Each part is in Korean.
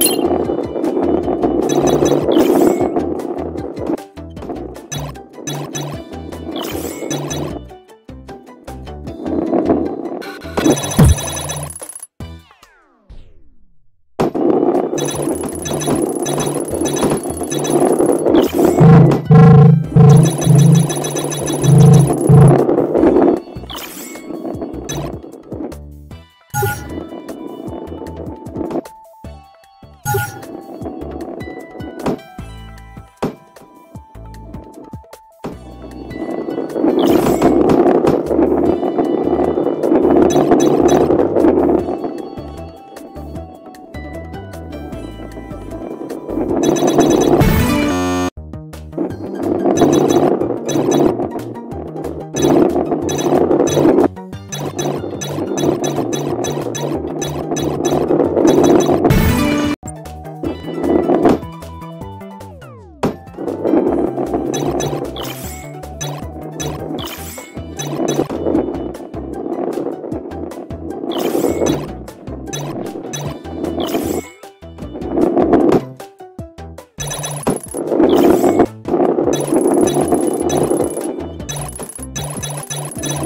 you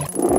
you